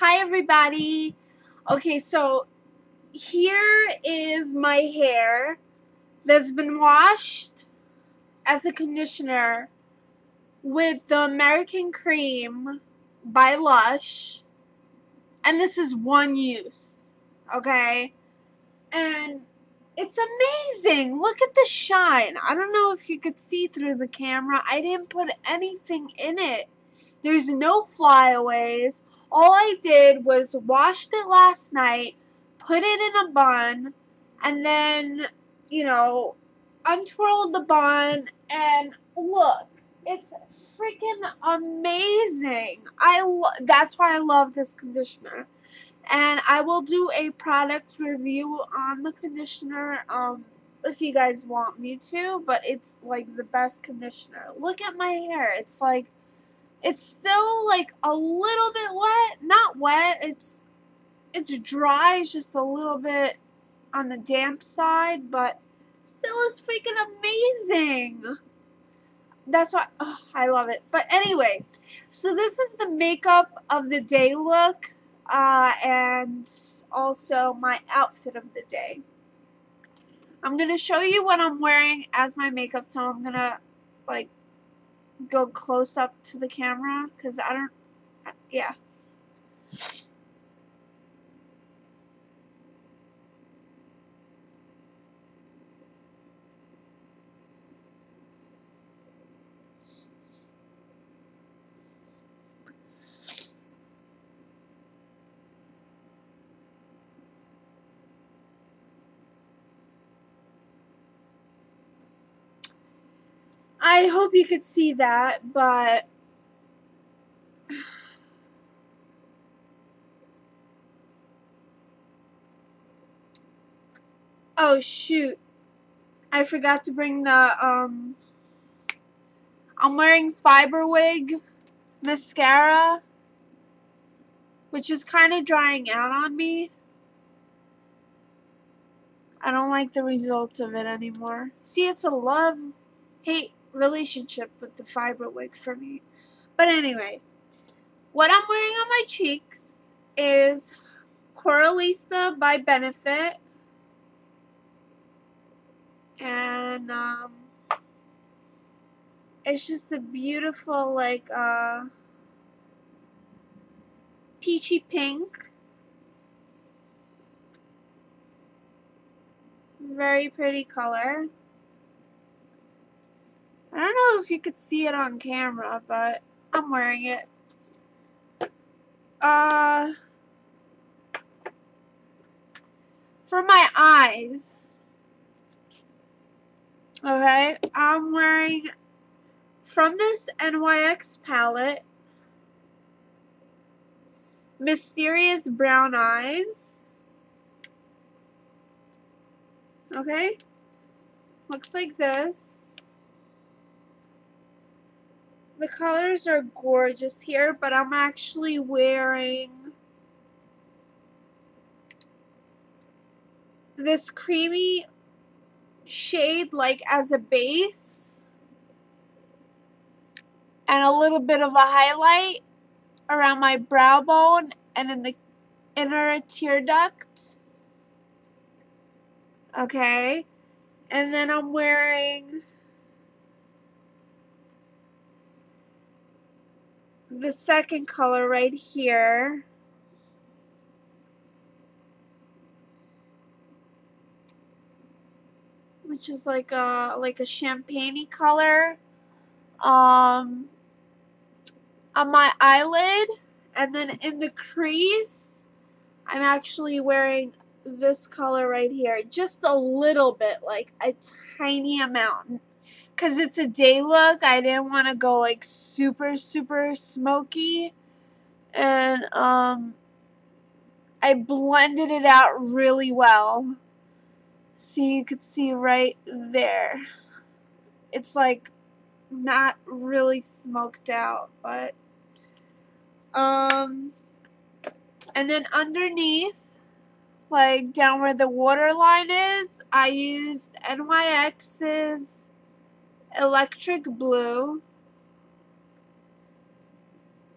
Hi everybody. Okay, so here is my hair that's been washed as a conditioner with the American Cream by Lush. And this is one use. Okay? And it's amazing. Look at the shine. I don't know if you could see through the camera. I didn't put anything in it. There's no flyaways all I did was washed it last night, put it in a bun, and then, you know, untwirled the bun, and look, it's freaking amazing. I lo- that's why I love this conditioner. And I will do a product review on the conditioner um if you guys want me to, but it's like the best conditioner. Look at my hair. It's like it's still like a little bit wet. Not wet. It's it's dry. It's just a little bit on the damp side, but still is freaking amazing. That's why oh, I love it. But anyway, so this is the makeup of the day look, uh, and also my outfit of the day. I'm gonna show you what I'm wearing as my makeup, so I'm gonna like go close up to the camera because I don't, yeah. I hope you could see that, but Oh shoot. I forgot to bring the um I'm wearing Fiber Wig mascara which is kind of drying out on me. I don't like the results of it anymore. See, it's a love hate relationship with the fiber wig for me. But anyway, what I'm wearing on my cheeks is Coralista by Benefit. And um, it's just a beautiful, like, uh, peachy pink. Very pretty color. I don't know if you could see it on camera, but I'm wearing it. Uh, for my eyes, okay, I'm wearing from this NYX palette, Mysterious Brown Eyes. Okay, looks like this. The colors are gorgeous here, but I'm actually wearing this creamy shade like as a base and a little bit of a highlight around my brow bone and in the inner tear ducts. Okay. And then I'm wearing the second color right here. Which is like a like a champagne color. Um on my eyelid and then in the crease I'm actually wearing this color right here just a little bit like a tiny amount because it's a day look, I didn't want to go like super, super smoky. And um, I blended it out really well. See, you could see right there. It's like not really smoked out, but um, and then underneath, like down where the waterline is, I used NYX's electric blue.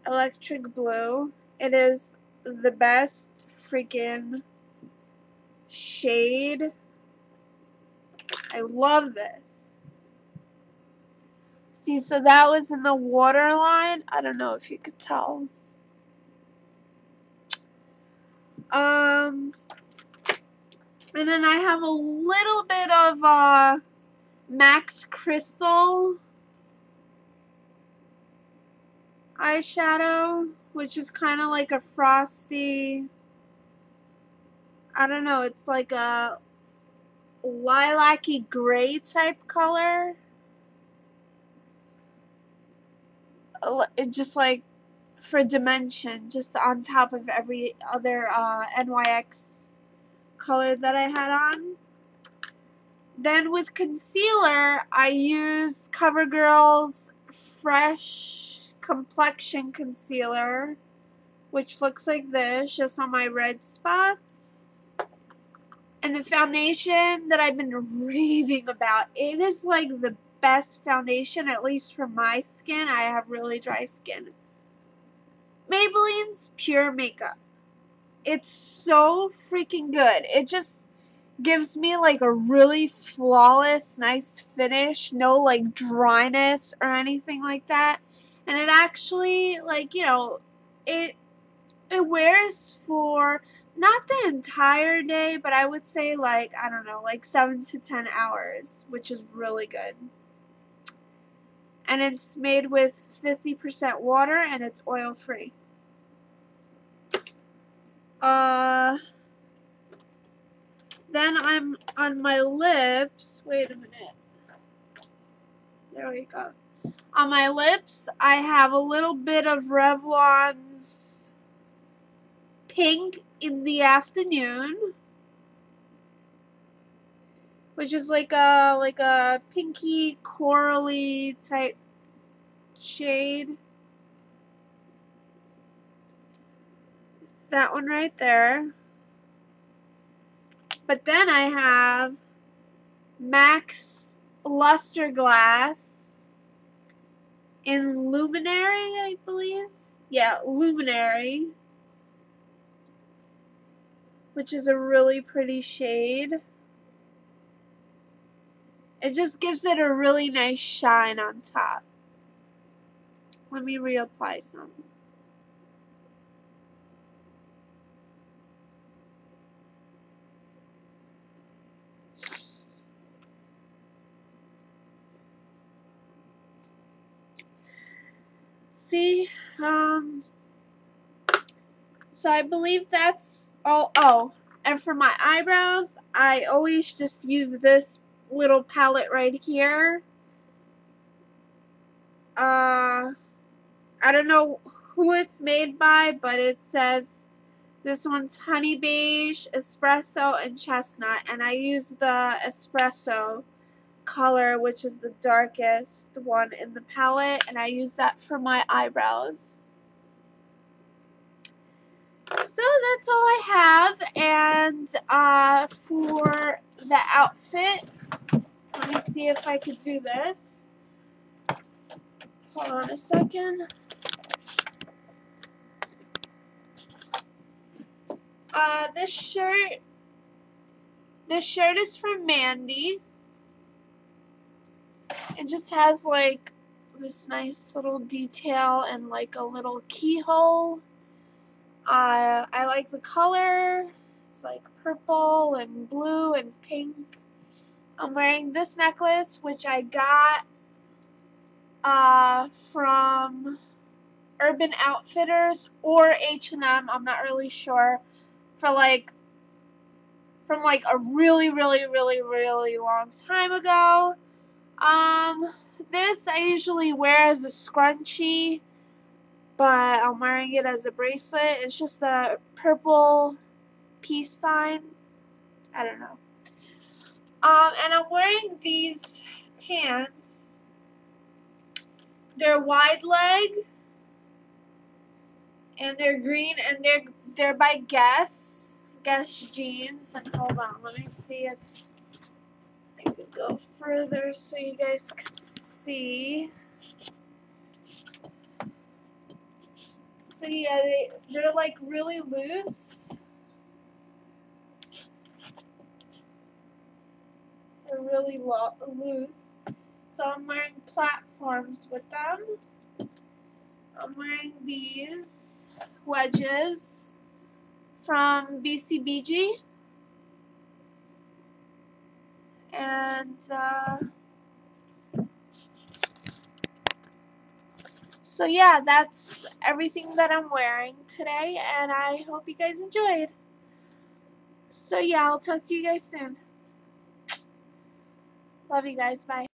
Electric blue. It is the best freaking shade. I love this. See, so that was in the waterline. I don't know if you could tell. Um, and then I have a little bit of uh, MAC's Crystal eyeshadow, which is kind of like a frosty, I don't know, it's like a lilac-y gray type color. It just like for dimension, just on top of every other uh, NYX color that I had on. Then with concealer, I use CoverGirl's Fresh Complexion Concealer, which looks like this, just on my red spots. And the foundation that I've been raving about, it is like the best foundation, at least for my skin. I have really dry skin. Maybelline's Pure Makeup. It's so freaking good. It just gives me like a really flawless, nice finish. No like dryness or anything like that. And it actually like, you know, it it wears for not the entire day, but I would say like, I don't know, like 7 to 10 hours, which is really good. And it's made with 50% water and it's oil free. Uh, then I'm on my lips. Wait a minute. There we go. On my lips, I have a little bit of Revlon's Pink in the Afternoon. Which is like a like a pinky corally type shade. It's that one right there. But then I have MAC's Luster Glass in Luminary, I believe. Yeah, Luminary. Which is a really pretty shade. It just gives it a really nice shine on top. Let me reapply some. See. Um, so I believe that's all. Oh, and for my eyebrows, I always just use this little palette right here. Uh, I don't know who it's made by, but it says this one's honey beige, espresso, and chestnut. And I use the espresso color, which is the darkest one in the palette, and I use that for my eyebrows. So that's all I have, and uh, for the outfit, let me see if I could do this. Hold on a second. Uh, this shirt, this shirt is from Mandy. It just has like this nice little detail and like a little keyhole. Uh, I like the color. It's like purple and blue and pink. I'm wearing this necklace, which I got uh, from Urban Outfitters or H&M. I'm not really sure. For like, from like a really, really, really, really long time ago. Um, this I usually wear as a scrunchie, but I'm wearing it as a bracelet. It's just a purple peace sign. I don't know. Um, and I'm wearing these pants. They're wide leg, and they're green, and they're they're by Guess, Guess jeans. And hold on, let me see if go further so you guys can see. So yeah, they, they're like really loose. They're really lo- loose. So I'm wearing platforms with them. I'm wearing these wedges from BCBG. And, uh, so yeah, that's everything that I'm wearing today, and I hope you guys enjoyed. So yeah, I'll talk to you guys soon. Love you guys. Bye.